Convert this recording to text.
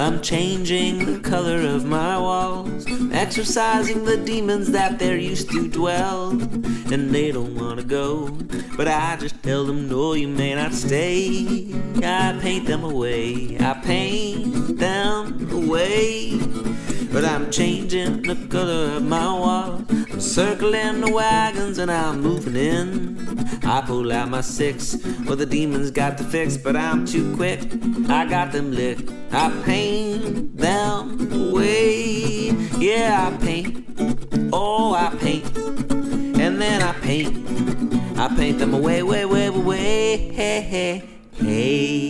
I'm changing the color of my walls, exorcising the demons that there used to dwell. And they don't wanna go, but I just tell them, no, you may not stay. I paint them away, I paint them away. But I'm changing the color of my walls. I'm circling the wagons and I'm moving in. I pull out my six, well the demons got to fix, but I'm too quick. I got them licked. I paint them away. Yeah, I paint. Oh, I paint. And then I paint. I paint them away, way, way, way. Hey, hey, hey.